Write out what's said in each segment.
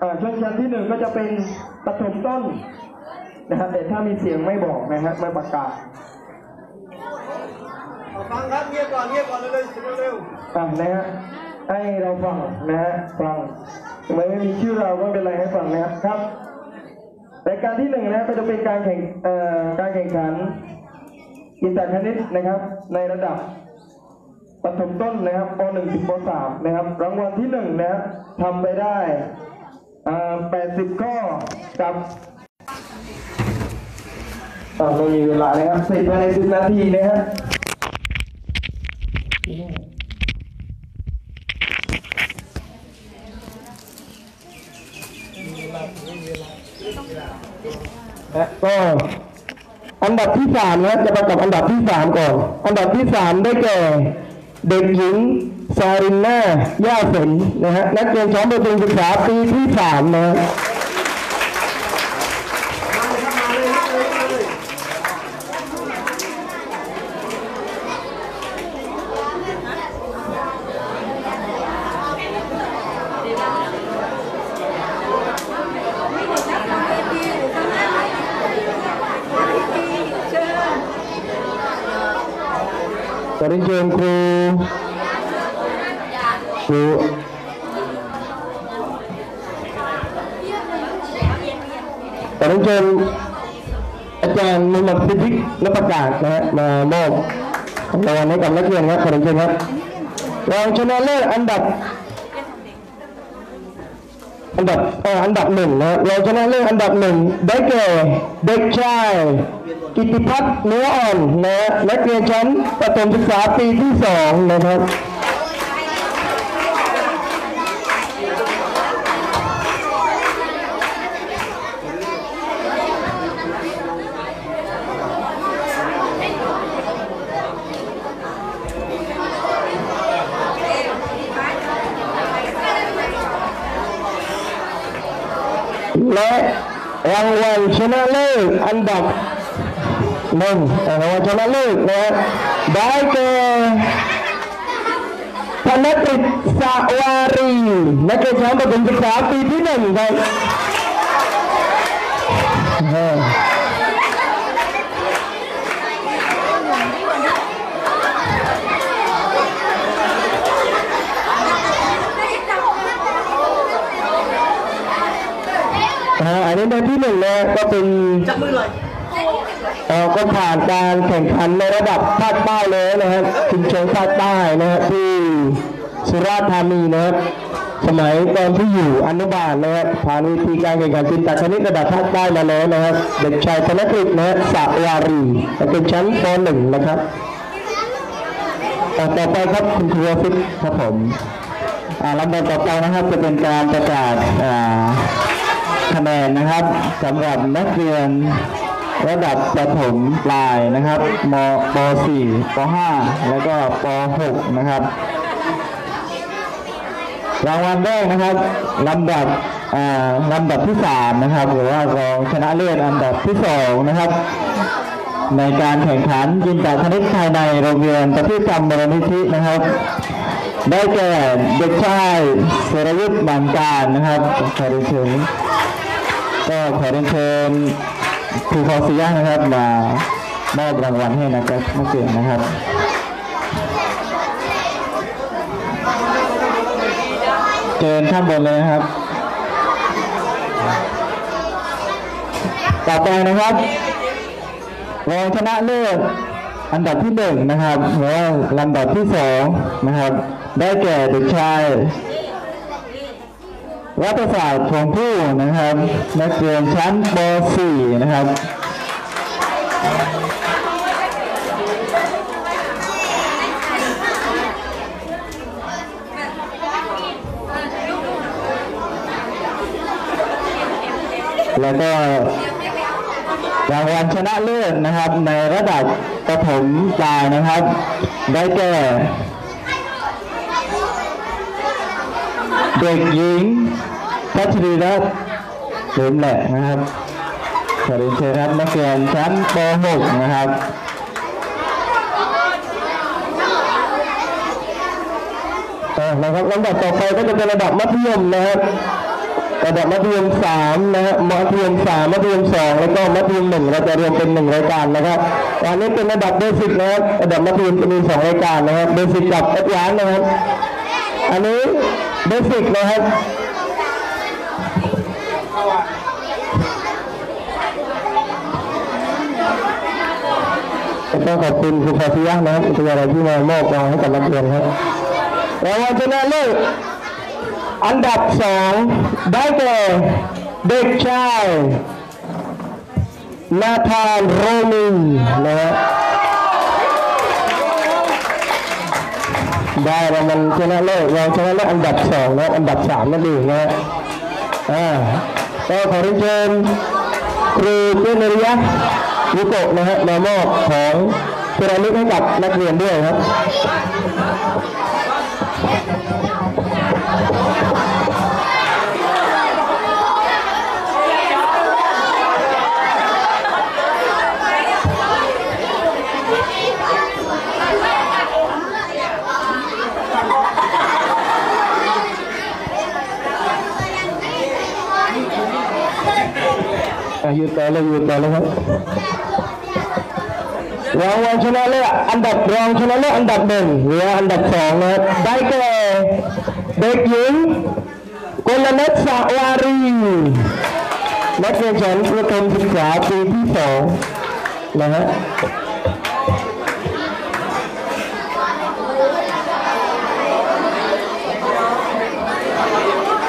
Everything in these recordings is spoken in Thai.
อ่าชนชั้นที่หนึ่งก็จะเป็นปฐมต้นนะครับแต่ถ้ามีเสียงไม่บอกนะฮะไม่ประกาศฟังครับเงียบก่อนเงียบก่อนเร็วๆเร็วอ่านะฮะให้เราฟังนะฮะฟังถึงแม้ไม่มีชื่อเราก็ไม่เป็นไรให้ฟังนะครับครับรายการที่หนึ่งนะก็จะเป็นการแข่งเอ่อการแข่งขันกีฬาคณิตนะครับ ในระดับปฐมต้นนะครับป .1 ถึงป .3 นะครับรางวัลที่หนึ่งนะครับทำไปได้ 80ข้อกับอ่าไม่มีเวลานะครับเสร็จภายใน10นาทีนะฮะนะก็อันดับที่สามนะจะประกอบอันดับที่สามก่อน อันดับที่สามได้แก่ เด็กหญิง ซารินนาย่าฝนนะฮะนักเรียนชั้นประถมศึกษาปีที่สามนะขอเรียนเชิญครู ครูขอเรียนเชิญอาจารย์มุฮัมมัดซิดดิกนักประกาศนะฮะมามอบรางวัลให้กับนักเรียนครับขอรียนเชิญครับรองชนะเลิศอันดับ อันดับเอ่ออันดับหนึ่งนะรองชนะเลิศอันดับหนึ่งได้แก่เด็กชายกิติพัฒน์เนื้ออ่อนนะนักเรียนชั้นประถมศึกษาปีที่สองนะครับ รางวัลชนะเลิศอันดับหนึ่งรางวัลชนะเลิศนะได้แก่ธนกฤษสวารีนักเรียนชั้นประถมศึกษาปีที่หนึ่งครับเอออ่าอันนี้ได้ ที่หนึ่งนะก็เป็นๆจับมือหน่อยเอ่อก็ผ่านการแข่งขันในระดับภาคใต้เลยนะครับชิงแชมป์ภาคใต้นะฮะที่สุราษฎร์ธานีนะครับสมัยตอนที่อยู่อนุบาลนะครับผ่านเวทีการแข่งขันจินตคณิตระดับภาคใต้มาแล้วนะครับเด็กชายธนกฤษนะฮะสวารีเป็นชั้นป .1 นะครับอ่าต่อไปครับคุณครูฟิตครับผมอ่าลำดับต่อไปนะครับจะเป็นการประกาศอ่า คะแนนนะครับสำหรับนักเรียนระดับประถมปลายนะครับมป .4 ป .5 แล้วก็ป .6 นะครับ รางวัลแรกนะครับลำดับอ่าลำดับที่สามนะครับ หรือว่ารองชนะเลิศอันดับที่สองนะครับ ในการแข่งขันยินตาคณิตภายในโรงเรียนประทีปธรรมบรณิธินะครับ ได้แก่เด็กชายเสรยุทธ์บางการนะครับขอเรียนเชิญ ก็ขอเรียนเชิญครูพอสิยะนะครับมามอบรางวัลให้นะครับนักเรียนนะครับเชิญข้างบนเลยนะครับ ต่อไปนะครับรองชนะเลิศอันดับที่หนึ่งนะครับหรือว่าลำดับที่สองนะครับ ได้แก่เด็กชาย รัฐศาสตร์ของผู้นะครับ นักเรียนชั้นป .4 นะครับแล้วก็รางวัลชนะเลิศนะครับ ในระดับประถมปลายนะครับ ได้แก่ เด็กหญิงพัชรีรัตน์เลิมแหละนะครับขอเรียนเชิญครับนักเรียนชั้นป .6 นะครับเออแล้วครับลำดับต่อไปก็จะเป็นระดับมัธยมนะครับระดับมัธยมสามนะฮะมัธยมสามมัธยมสองแล้วก็มัธยมหนึ่งเราจะรวมเป็นหนึ่งรายการนะครับอันนี้เป็นระดับเบสิกนะครับระดับมัธยมจะมีสองรายการนะครับเบสิกกับแอดวานนะครับ อันนี้ เบสิกนะครับก็ต้อขอบคุณคุณฟาซิยะนะครับเป็นอะไรที่มามอบรางวัลให้กับนักเรียนครับรางวัลชนะเลิศอันดับสองได้แก่เด็กชายนาธานโรมินนะฮะ ได้รางวัลชนะเลิศรองชนะเลิศอันดับสองนะอันดับสามนั่นเองนะอ่าก็ขอเรียนเชิญครูเจเนริยะวิโกะนะฮะมามอบของเทราลิกให้กับนักเรียนด้วยครับ เลยยืนต่อเลยครับรางวัลชนะเลิศอันดับรองชนะเลิศอันดับหนึ่งหรืออันดับสองนะครับได้แก่เด็กหญิงกลนัทสวารีนักเรียนชั้นประถมศึกษาปีที่สองนะฮะ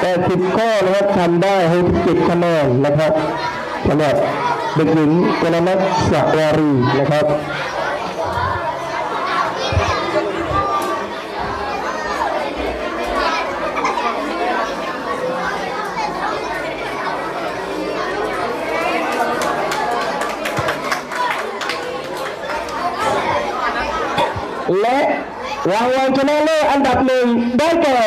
แต่สิบข้อนะครับทำได้ให้สิบคะแนนนะครับ สำหรับเด็กหญิงกลนัทสวารีนะครับและรางวัลชนะเลิศอันดับหนึ่งได้แก่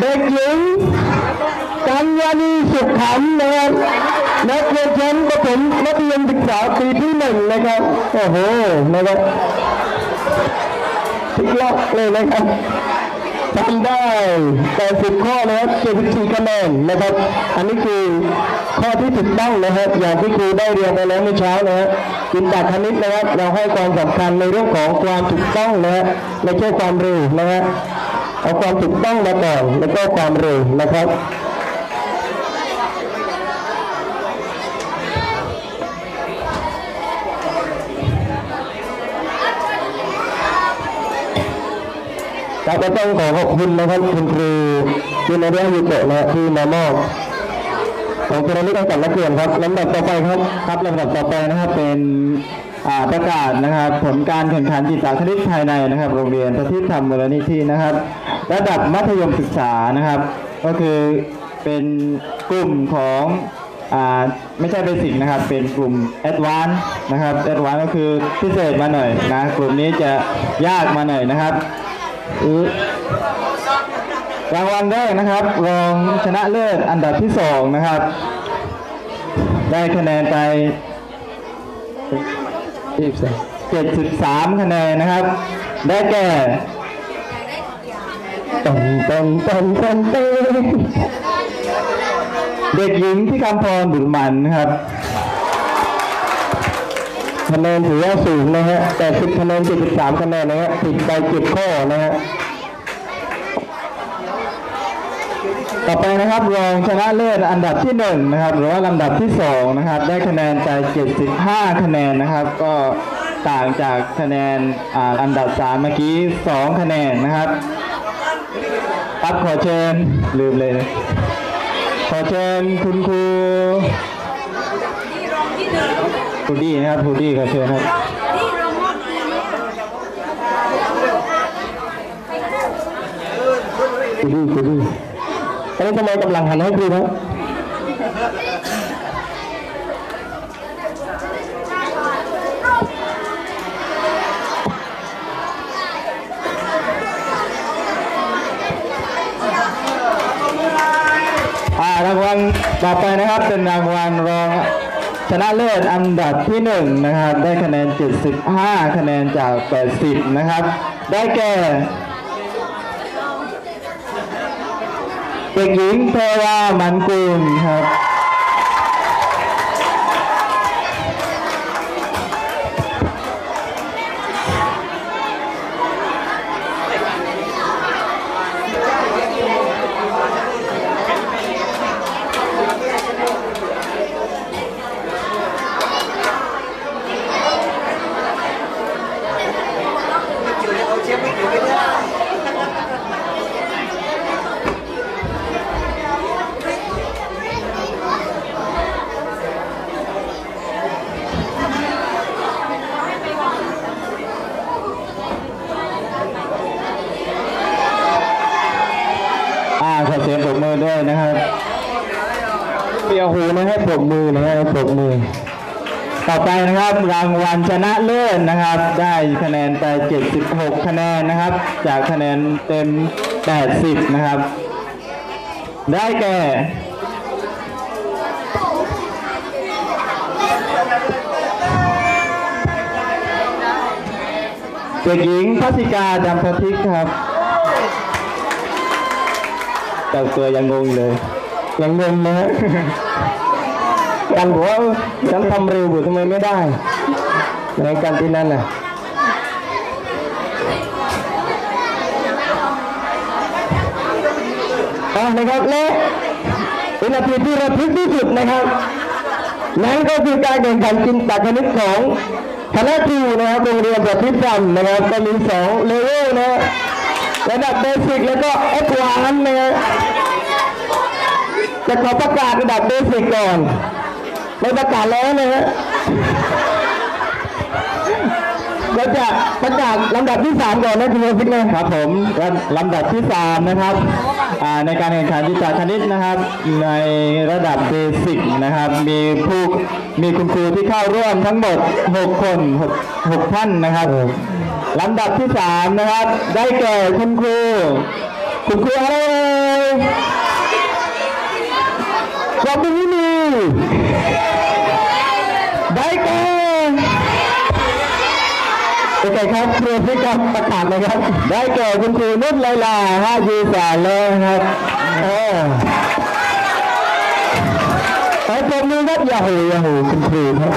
เด็กหญิง กัญาณีสุขขำนะครับนักเรียนชั้นประถมมัธยมศึกษาปีที่หนึ่งนะครับโอ้โหนะครับพลิกล็อกเลยนะครับทำได้80ข้อนะครับ74คะแนนนะครับ อันนี้คือข้อที่ถูกต้องนะครับ อย่างที่ครูได้เรียนไปแล้วเมื่อเช้านะฮะจินตคณิตนะครับ เราให้ความสำคัญในเรื่องของความถูกต้องนะฮะไม่ใช่ความเร็วนะฮะเอาความถูกต้องมาก่อนแล้วก็ความเร็วนะครับ ครับก็ต้องขอขอบคุณนะครับคุณครูยินดียูโกะนะฮะที่มามอบของที่ระลึกให้กับนักเรียนครับลำดับต่อไปครับครับลำดับต่อไปนะครับเป็นประกาศนะครับ ผลการแข่งขันจินตคณิตภายในนะครับ โรงเรียนประทีปธรรมมูลนิธินะครับ ระดับมัธยมศึกษานะครับ ก็คือเป็นกลุ่มของอไม่ใช่ basic นะครับ เป็นกลุ่ม advance นะครับ advance ก็คือพิเศษมาหน่อยนะ กลุ่มนี้จะยากมาหน่อยนะครับ รางวัลแรกนะครับรองชนะเลิศอันดับที่สองนะครับ ได้คะแนนไปที่สาม73 คะแนนนะครับ ได้แก่ตันตันตันตันตันเด็กหญิงที่คำพรบุญมันนะครับ คะแนนถือว่าสูงนะฮะแต่สิบคะแนน73คะแนนนะฮะผิดไปเจ็ดข้อนะฮะต่อไปนะครับรองชนะเลิศอันดับที่หนึ่งนะครับหรือว่าลำดับที่สองนะครับ ได้คะแนนไป75คะแนนนะครับ ก็ต่างจากคะแนนอันดับสามเมื่อกี้2คะแนนนะครับครับขอเชิญลืมเลยขอเชิญคุณครู ครูดี้นะครับครูดี้ขอเชิญครับคุดีคุดีอันนี้ทำไมกำลังหันให้ครูครับอ่ารางวัลต่อไปนะครับเป็นรางวัลรอง ชนะเลิศอันดับที่หนึ่งนะครับได้คะแนน 75 คะแนนจาก 80 นะครับ ได้แก่เด็กหญิงเทวามันกุลครับ เอาเชฟไม่ถือไปเนี่ย อ่าข อด้วยนะครับเปียหูนะให้ปรบมือนะฮะปรบมือ ต่อไปนะครับรางวัลชนะเลิศนะครับ ได้คะแนนไป 76 คะแนนนะครับ จากคะแนนเต็ม 80 นะครับ ได้แก่เด็กหญิงพัสิกาจำพทิกครับ เจ้าตัวยังงงเลย ยังงงนะฮะกันบอกว่าฉันทำเร็วอยู่ทำไมไม่ได้ในการที่นั่นน่ะอะนะครับและวินาทีที่ระทึกที่สุดนะครับนั่นก็คือการแข่งขันกินตักคณิตของคณะครูนะครับโรงเรียนประพิธรรมนะครับก็มีสองเลเวลนะ ระดับ basic แล้วก็ advance นะฮะจะขอประกาศระดับ basic ก่อนไม่ประกาศแล้วนะฮะเราจะประกาศลำดับที่สามก่อนนะคุณโยฟิกนะครับผมลำดับที่ 3 นะครับอ่าในการแข่งขันวิชาคณิตนะครับ ในระดับ basic นะครับ มีผู้มีคุณครูที่เข้าร่วมทั้งหมด 6 คน 6 6 ท่านนะครับ ลำดับที่3นะครับ ได้แก่คุณครู คุณครูอะไรเอ่ยขอบคุณที่มีได้แก่โอเคครับครูฟิกครับประกาศเลยครับ ได้แก่คุณครูนุชไลลาห้ายีสานเลยครับเออไอ้ผมนี้ครับอย่าหูอย่าหูคุณครูครับ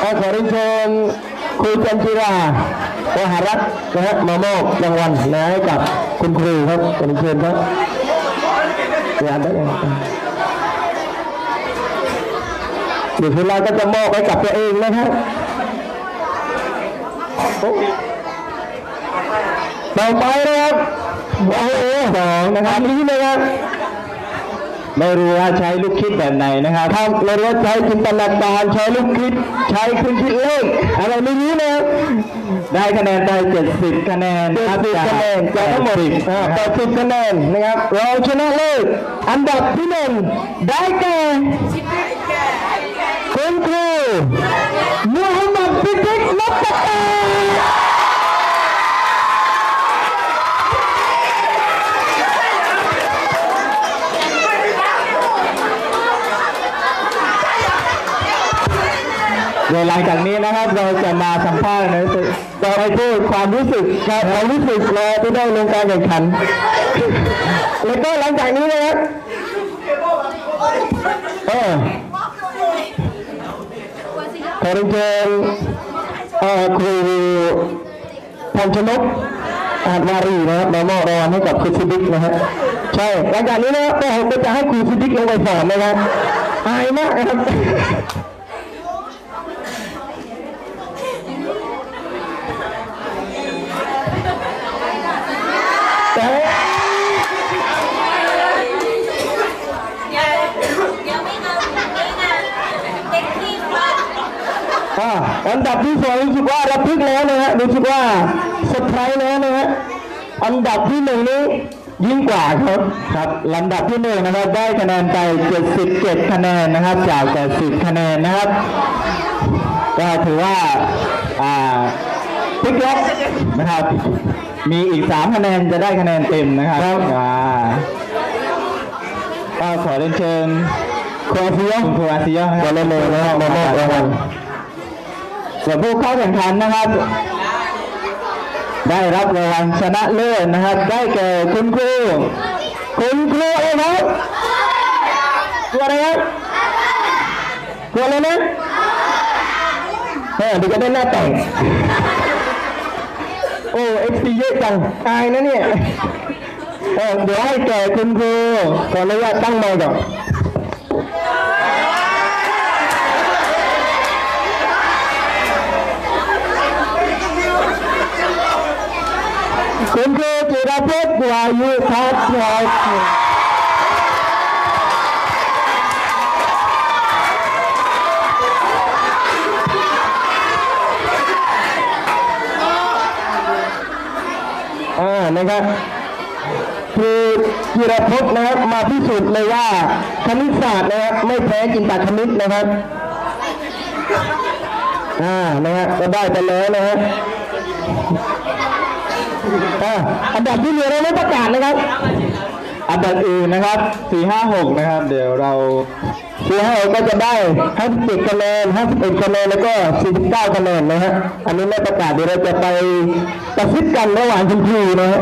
ขอขอเรียนเชิญครู จันจิราวหารัตน์นะฮะมามอบรางวัลนะให้กับคุณครูครับเรียนเชิญครับเรียนได้ยังเดี๋ยวคุณเราก็จะมอบให้กับตัวเองนะครับต่อไปนะครับโอ้โหสองนะครับนี้นะครับ ไม่รู้ว่าใช้ลูกคิดแบบไหนนะครับทำเราเรียกใช้จินตนาการใช้ลูกคิด ใช้เครื่องคิดเลขอะไรไม่รู้นะครับได้คะแนนไป70คะแนนเจ็ดครับสิบคะแนนจากทั้งหมด80อ่านะคแปรับดสิบคะแนนนะครับรองชนะเลิศอันดับที่หนึ่งได้แก่คุณครูมูฮัมหมัดพิทิกนัตตะ เดี๋ยวหลังจากนี้นะครับเราจะมาสัมภาษณ์ในจะไปพูดความรู้สึกครับความรู้สึกรอที่ได้ลงการแข่งขัน แล้วก็หลังจากนี้นะครับเออขอเรียนเชิญเอ่อครูพรชนกอาจวารีนะครับมามอบรางวัลให้กับครูซิบิกนะฮะใช่หลังจากนี้นะครับก็ผมจะให้ครูซิบิกลงไปสอนนะครับอายมากนะครับ แต่ ยังไม่เอาไม่นานเด็กที่ว่า อ่าอัน ดับที่สองรู้สึกว่าระทึกแล้วนะฮะรู้สึกว่าเซอร์ไพรส์แล้วนะฮะอันดับที่หนึ่งนี้ยิ่งกว่าครับครับลำดับที่หนึ่งนะครับได้คะแนนไป 77 คะแนนนะครับ จาก 80 คะแนนนะครับ ก็ถือว่าอ่าพลิกล็อกนะครับ มีอีก 3 คะแนนจะได้คะแนนเต็มนะครับครับอ่าก็ขอเรียนเชิญโครเอเชียคุณครูอาซิโยนะควรัอบลเลย์บอลนะครับมามอบรางวัล ส่วนผู้เข้าแข่งขันนะครับ ได้รับรางวัลชนะเลิศนะครับ ได้แก่คุณครู คุณครูอะไรครับครูอะไรครับครูอะไรนะเออเดี๋ยวจะได้หน้าแต่งโอ้เอ็กซ์เยอะจังอายนะเนี่ยเออเดี๋ยวให้แก่คุณครูขออนุญาตตั้งไมค์ก่อนคุณครู จิรพจน์วายุทัศน์ครับอ่านะครับคือจิรพจน์นะครับมาพิสูจน์เลยว่าคณิตศาสตร์นะครับไม่แพ้จินตคณิตนะครับอ่านะฮะก็ได้ไปแล้วนะฮะ อ่าอันดับที่เหลือเราไม่ประกาศนะครับ อันดับอื่นนะครับ456นะครับ เดี๋ยวเราสี่ห้าหกก็จะได้ห้าสิบคะแนนห้าสิบคะแนนแล้วก็49คะแนนนะฮะอันนี้ไม่ประกาศเดี๋ยวเราจะไปกระซิบกันระหว่างคุณครูนะฮะ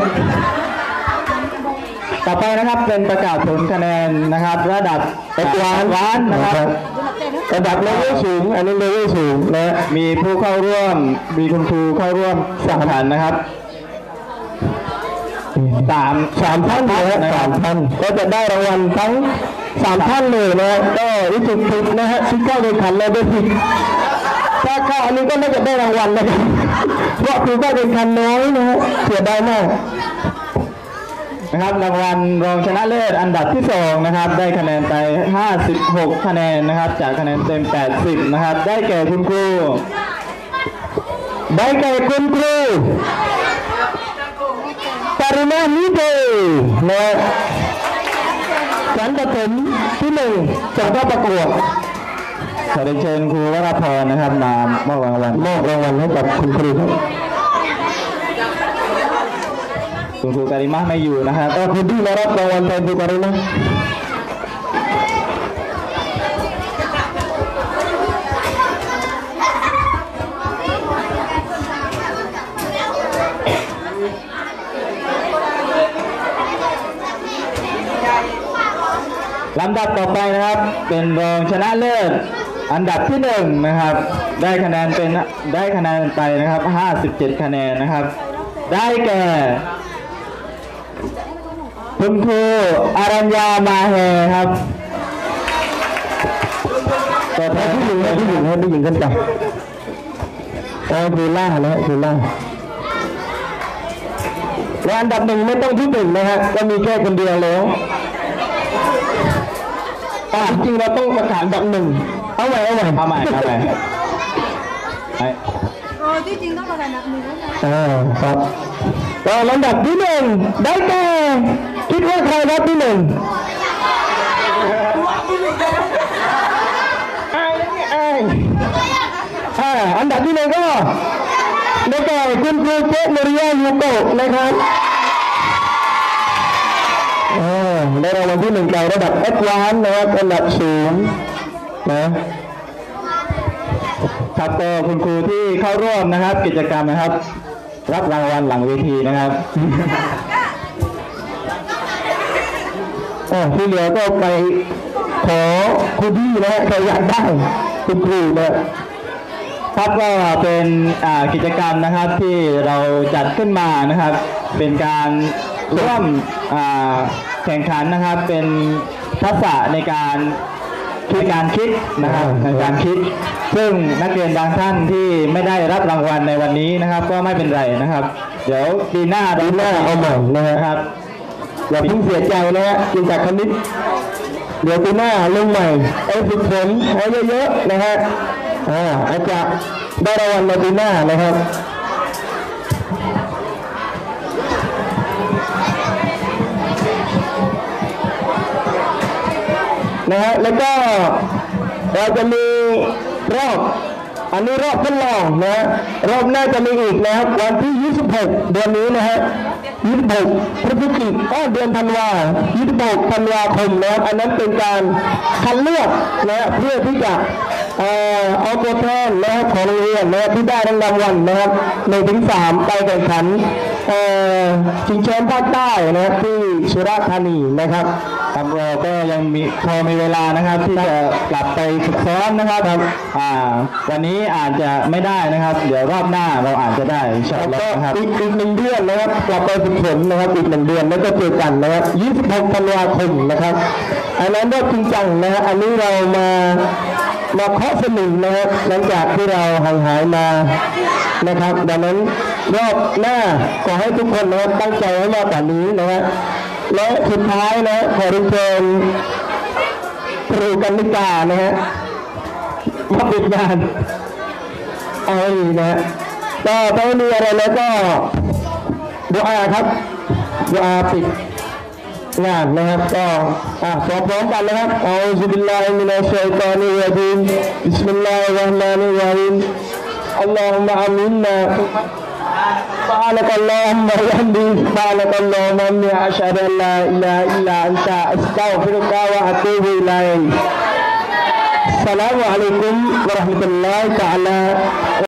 ต่อไปนะครับเป็นประกาศผลคะแนนนะครับ ระดับเอ็กวานวานนะครับ ระดับเลเวลสูง อันนี้เลเวลสูงนะมีผู้เข้าร่วมมีคุณครูเข้าร่วมสามฐานนะครับ สามสามท่านเลยนะนะคสารับมท่านก็จะได้รางวัลทั้งสามท่านเลยนะฮะก็รู้สึกผิดนะฮะที่เข้าแข่งขันเราได้ผิดถ้าเข้าอันนี้ก็ไม่จะได้รางวัลนะครับเพราะคือก็เป็นคันน้อยนะฮะเสียดายมากนะครับรางวัลรองชนะเลิศอันดับที่สองนะครับได้คะแนนไป 56 คะแนนนะครับ จากคะแนนเต็ม 80 นะครับ ได้แก่คุณครู ได้แก่คุณครูป ริมานิเดนะฮะชั้นประถมที่หนึ่งส่งเข้าประกวดขอเรีเชิญครูวราพรนะครับมามอบรางวัลมอบรางวัลให้กับคุณครูครับคุณครูการิมาไม่อยู่นะครับเออคุณที่มารับรางวัลแทนคุณการิมา ลำดับต่อไปนะครับ เป็นรองชนะเลิศอันดับที่หนึ่งนะครับ ได้คะแนนเป็นได้คะแนนไปนะครับ 57 คะแนนนะครับ ได้แก่คุณครูอารัญญามาแฮครับตัวแทให้นผู้หญิงให้ผู้หญิงให้ผู้หญิงกันจับเออคือล่านะฮะคือล่าและอันดับหนึ่งไม่ต้องที่หนึ่งนะฮะก็มีแค่คนเดียวแล้ว อ่าจริงๆเราต้องประกาศอันดับหนึ่งเอาใหม่เอาใหม่เอาใหม่เอาใหม่ไอ้โอ้ที่จริงต้องประกาศนับหนึ่งแล้วนะอ่าครับก็ลำดับที่หนึ่งได้แก่คิดว่าใครรับที่หนึ่งไอ้ไอ้อ่าอันดับที่หนึ่งก็ได้แก่คุณครูเจษมริยายูโกะนะครับอ่า ได้รางวัลที่หนึ่งจากระดับแอดวานนะครับอันดับสูงนะครับก็คุณครูที่เข้าร่วมนะครับ กิจกรรมนะครับ รับรางวัลหลังเวทีนะครับอ่าที่เหลือก็ไปขอคุณพี่นะฮะใครอยากได้คุณครูนะครับก็เป็นกิจกรรมนะครับที่เราจัดขึ้นมานะครับ เป็นการร่วมอ่า แข่งขันนะครับเป็นทักษะในการในการคิดนะครับในการคิด ซึ่งนักเรียนบางท่านที่ไม่ได้รับรางวัลในวันนี้นะครับ ก็ไม่เป็นไรนะครับ เดี๋ยวปีหน้าปีหน้าเอาใหม่นะฮะนะครับอย่าเพิ่งเสียใจนะฮะกินจากคณิตเดี๋ยวปีหน้าลงใหม่เอาฝึกฝนเอาเยอะๆนะฮะอ่าอาจจะได้รางวัลในปีหน้านะครับ นะฮะแล้วก็เราจะมีรอบอันนี้รอบทดลองนะรอบหน้าจะมีอีกนะครับวันที่ 26 เดือนนี้นะฮะ 26พฤศจิกายนเดือนธันวา26ธันวาคมนะครับอันนั้นเป็นการคัดเลือกนะฮะเพื่อที่จะเอ่อเอาตัวแทนนะครับของโรงเรียนนะครับที่ได้รางวัลนะครับ1ถึง3ไปแข่งขันเอ่อชิงแชมป์ภาคใต้นะครับที่สุราษฎร์ธานีนะครับ ครับเราก็ยังมีพอมีเวลานะครับ ที่จะกลับไปฝึกซ้อมนะครับอ่าวันนี้อาจจะไม่ได้นะครับ เดี๋ยวรอบหน้าเราอาจจะได้อินชาอัลแล้วลอฮ์นะครับอีกอีกหนึ่งเดือนนะครับกลับไปฝึกฝนนะครับอีกหนึ่งเดือนแล้วก็เจอกันนะครับ26ธันวาคมนะครับอันนั้นก็จริงจังนะฮะอันนี้เรามามาเคาะสนิมนะครับหลังจากที่เราห่างหายมานะครับ ดังนั้นรอบหน้าขอให้ทุกคนนะครับตั้งใจให้มากกว่านี้นะฮะ และสุดท้ายนะขอรียนเชิญครูกันนิกานะฮะมาปิดงานเอาดีนะฮะก็ถ้าไม่มีอะไรแล้วก็ดูอาครับดูอาปิดงานนะครับก็อะพร้อมๆกันนะครับเอาซิบิลลาฮิมินัชชัยตานิรรจีมบิสมิลลาฮิรเราะห์มานิรเราะฮีมอัลลอฮุมะอามินนา سبحانك اللهم وبحمدك سبحانك اللهم وبحمدك أشهد أن لا إله إلا أنت أستغفرك وأتوب إليك السلام عليكم ورحمة الله تعالى